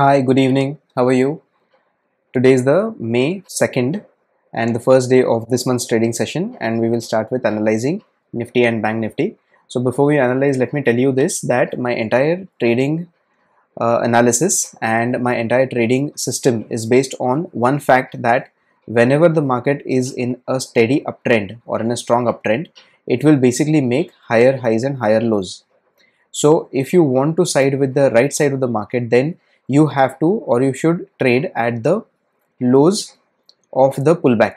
Hi, good evening. How are you? Today is the May 2nd and the first day of this month's trading session and we will start with analyzing Nifty and Bank Nifty. So before we analyze, let me tell you this that my entire trading uh, analysis and my entire trading system is based on one fact that whenever the market is in a steady uptrend or in a strong uptrend, it will basically make higher highs and higher lows. So if you want to side with the right side of the market, then you have to or you should trade at the lows of the pullback.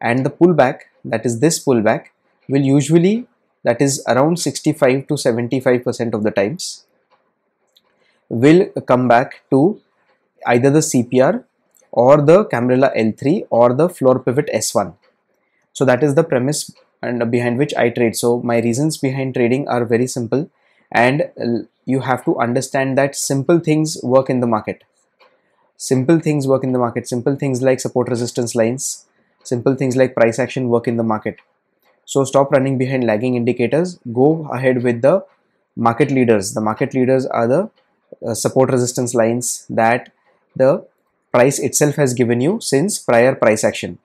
And the pullback that is this pullback will usually that is around 65 to 75 percent of the times will come back to either the CPR or the Camarilla L3 or the floor pivot S1 so that is the premise and behind which I trade. So my reasons behind trading are very simple and you have to understand that simple things work in the market. Simple things work in the market. Simple things like support resistance lines. Simple things like price action work in the market. So stop running behind lagging indicators. Go ahead with the market leaders. The market leaders are the uh, support resistance lines that the price itself has given you since prior price action.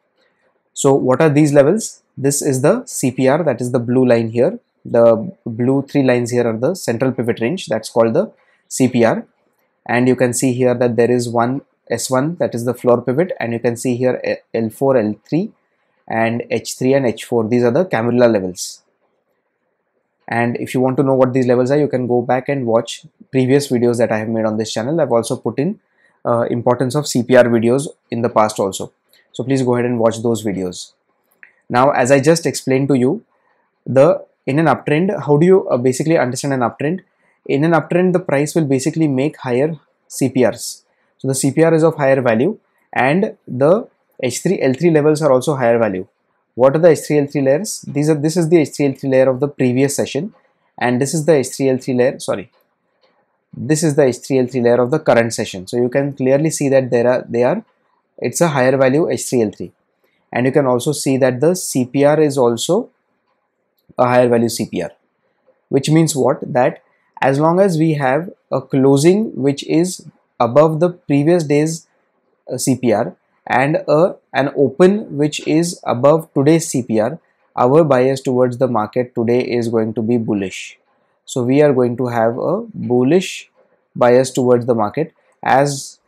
So what are these levels? This is the cpr that is the blue line here the blue three lines here are the central pivot range. That's called the CPR and you can see here that there is one S1 that is the floor pivot. And you can see here L4, L3 and H3 and H4 these are the Camarilla levels. And if you want to know what these levels are you can go back and watch previous videos that I have made on this channel. I've also put in uh, importance of CPR videos in the past also. So please go ahead and watch those videos. Now as I just explained to you the in an uptrend how do you uh, basically understand an uptrend? In an uptrend the price will basically make higher cprs so the cpr is of higher value and the h3 l3 levels are also higher value. What are the h3 l3 layers? These are this is the h3 l3 layer of the previous session and this is the h3 l3 layer sorry. This is the h3 l3 layer of the current session. So you can clearly see that there are they are it's a higher value h3 l3 and you can also see that the cpr is also a higher value CPR which means what? That as long as we have a closing which is above the previous day's uh, CPR and a an open which is above today's CPR our bias towards the market today is going to be bullish. So we are going to have a bullish bias towards the market as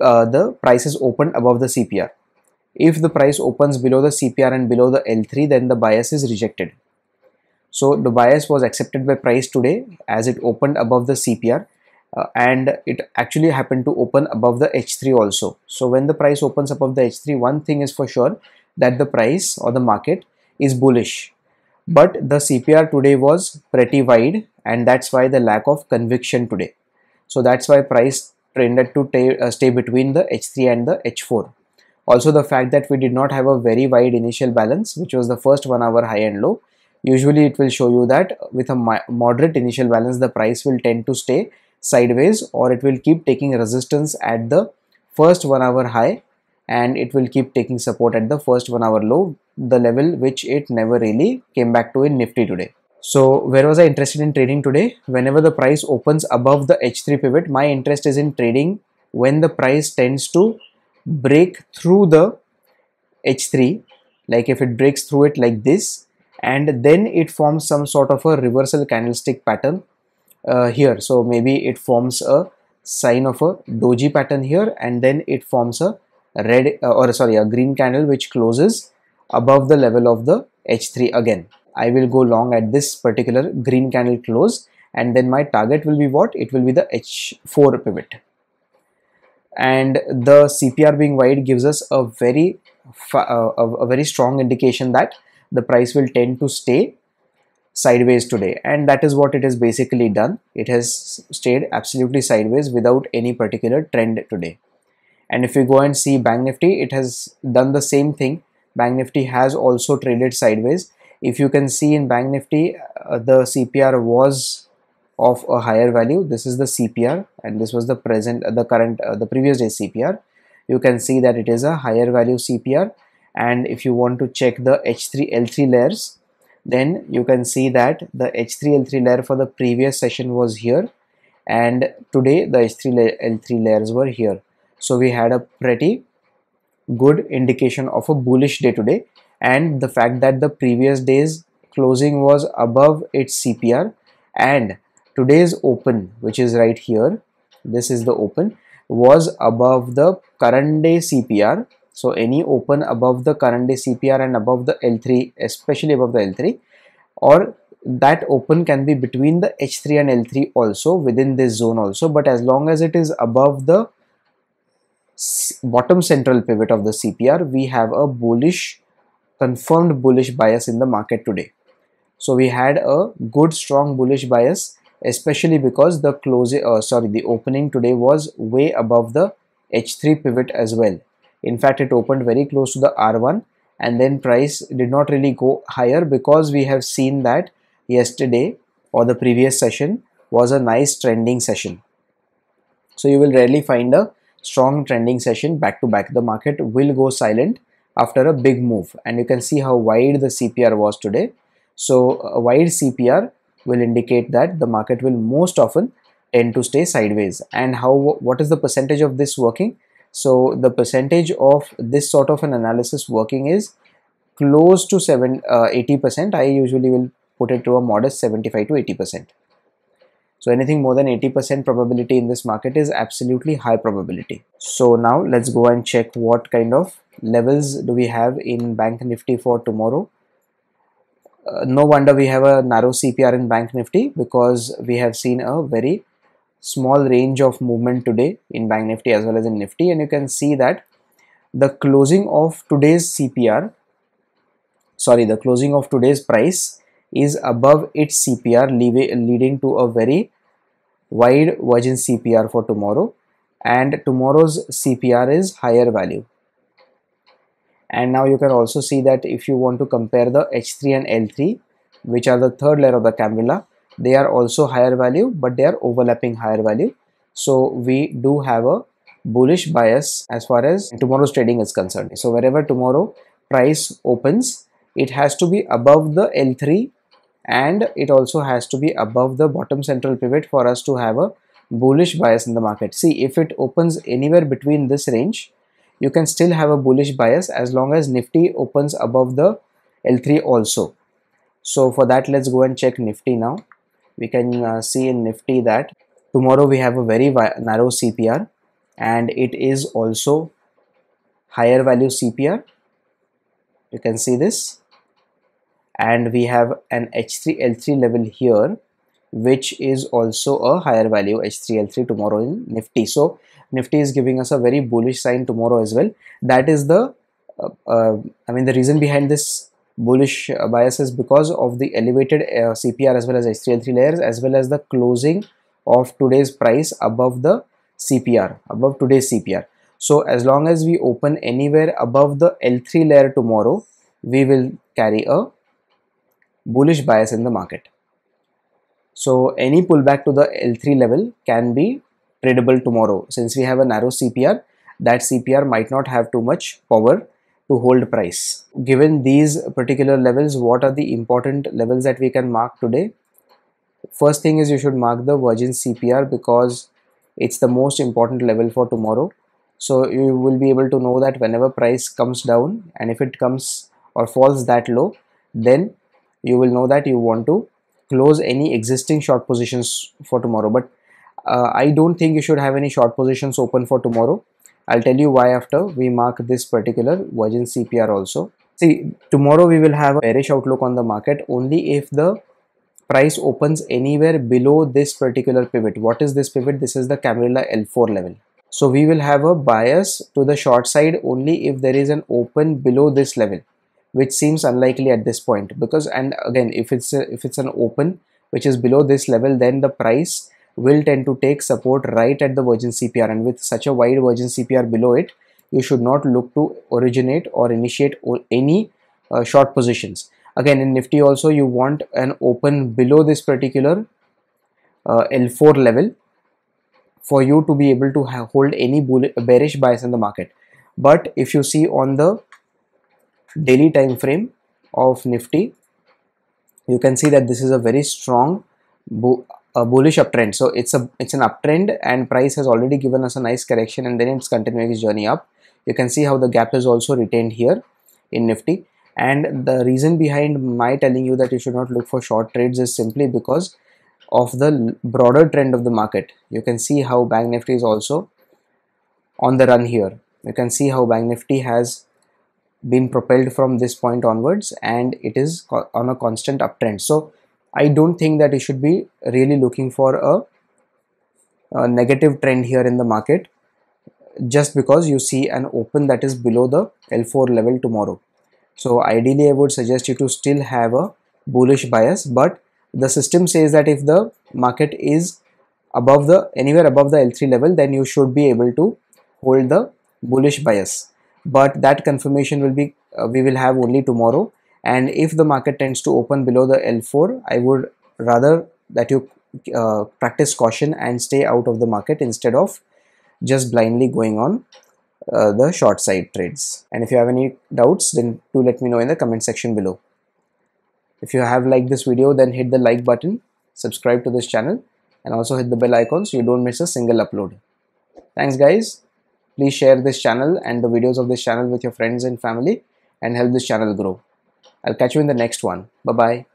uh, the price is opened above the CPR if the price opens below the CPR and below the L3 then the bias is rejected so the bias was accepted by price today as it opened above the CPR uh, and it actually happened to open above the H3 also. So when the price opens above the H3, one thing is for sure that the price or the market is bullish. But the CPR today was pretty wide and that's why the lack of conviction today. So that's why price trended to uh, stay between the H3 and the H4. Also the fact that we did not have a very wide initial balance which was the first one hour high and low usually it will show you that with a moderate initial balance the price will tend to stay sideways or it will keep taking resistance at the first one hour high and it will keep taking support at the first one hour low the level which it never really came back to in nifty today. So where was i interested in trading today? Whenever the price opens above the h3 pivot my interest is in trading when the price tends to break through the h3 like if it breaks through it like this and then it forms some sort of a reversal candlestick pattern uh, here. So maybe it forms a sign of a doji pattern here and then it forms a red uh, or sorry a green candle which closes above the level of the h3 again. I will go long at this particular green candle close and then my target will be what? It will be the h4 pivot. And the cpr being wide gives us a very uh, a, a very strong indication that the price will tend to stay sideways today. And that is what it has basically done. It has stayed absolutely sideways without any particular trend today. And if we go and see bank nifty it has done the same thing. Bank nifty has also traded sideways. If you can see in bank nifty uh, the cpr was of a higher value. This is the cpr and this was the present uh, the current uh, the previous day cpr you can see that it is a higher value cpr and if you want to check the H3 L3 layers then you can see that the H3 L3 layer for the previous session was here. And today the H3 L3 layers were here. So we had a pretty good indication of a bullish day today. And the fact that the previous day's closing was above its CPR and today's open which is right here this is the open was above the current day CPR so any open above the current day CPR and above the L3 especially above the L3 or that open can be between the H3 and L3 also within this zone also. But as long as it is above the bottom central pivot of the CPR we have a bullish confirmed bullish bias in the market today. So we had a good strong bullish bias especially because the closing uh, sorry the opening today was way above the H3 pivot as well in fact it opened very close to the R1 and then price did not really go higher because we have seen that yesterday or the previous session was a nice trending session. So you will rarely find a strong trending session back to back. The market will go silent after a big move and you can see how wide the CPR was today. So a wide CPR will indicate that the market will most often tend to stay sideways. And how what is the percentage of this working so the percentage of this sort of an analysis working is close to 7 uh, 80% i usually will put it to a modest 75 to 80% so anything more than 80% probability in this market is absolutely high probability. So now let's go and check what kind of levels do we have in bank nifty for tomorrow. Uh, no wonder we have a narrow CPR in Bank Nifty because we have seen a very small range of movement today in Bank Nifty as well as in Nifty. And you can see that the closing of today's CPR sorry the closing of today's price is above its CPR leading to a very wide virgin CPR for tomorrow. And tomorrow's CPR is higher value. And now you can also see that if you want to compare the H3 and L3 which are the third layer of the Camarilla they are also higher value but they are overlapping higher value so we do have a bullish bias as far as tomorrow's trading is concerned so wherever tomorrow price opens it has to be above the L3 and it also has to be above the bottom central pivot for us to have a bullish bias in the market see if it opens anywhere between this range you can still have a bullish bias as long as Nifty opens above the L3 also. So for that, let's go and check Nifty now. We can uh, see in Nifty that tomorrow we have a very narrow CPR and it is also higher value CPR. You can see this and we have an H3 L3 level here which is also a higher value H3 L3 tomorrow in Nifty. So Nifty is giving us a very bullish sign tomorrow as well. That is the, uh, uh, I mean, the reason behind this bullish bias is because of the elevated uh, CPR as well as H3L3 layers as well as the closing of today's price above the CPR, above today's CPR. So as long as we open anywhere above the L3 layer tomorrow, we will carry a bullish bias in the market. So any pullback to the L3 level can be tradable tomorrow. Since we have a narrow CPR, that CPR might not have too much power to hold price. Given these particular levels, what are the important levels that we can mark today? First thing is you should mark the Virgin CPR because it's the most important level for tomorrow. So you will be able to know that whenever price comes down and if it comes or falls that low, then you will know that you want to close any existing short positions for tomorrow. But uh, I don't think you should have any short positions open for tomorrow. I'll tell you why after we mark this particular Virgin CPR also. See, tomorrow we will have a bearish outlook on the market only if the price opens anywhere below this particular pivot. What is this pivot? This is the Camarilla L4 level. So we will have a bias to the short side only if there is an open below this level, which seems unlikely at this point because and again if it's a, if it's an open which is below this level then the price will tend to take support right at the virgin CPR and with such a wide virgin CPR below it you should not look to originate or initiate any uh, short positions. Again in nifty also you want an open below this particular uh, L4 level for you to be able to hold any bearish bias in the market. But if you see on the daily time frame of nifty you can see that this is a very strong a bullish uptrend. So it's a it's an uptrend and price has already given us a nice correction and then it's continuing its journey up. You can see how the gap is also retained here in nifty. And the reason behind my telling you that you should not look for short trades is simply because of the broader trend of the market. You can see how bank nifty is also on the run here. You can see how bank nifty has been propelled from this point onwards and it is on a constant uptrend. So i don't think that you should be really looking for a, a negative trend here in the market just because you see an open that is below the L4 level tomorrow. So ideally I would suggest you to still have a bullish bias but the system says that if the market is above the anywhere above the L3 level then you should be able to hold the bullish bias but that confirmation will be uh, we will have only tomorrow and if the market tends to open below the L4 I would rather that you uh, practice caution and stay out of the market instead of just blindly going on uh, the short side trades. And if you have any doubts then do let me know in the comment section below. If you have liked this video then hit the like button subscribe to this channel and also hit the bell icon so you don't miss a single upload. Thanks guys. Please share this channel and the videos of this channel with your friends and family and help this channel grow i'll catch you in the next one. Bye bye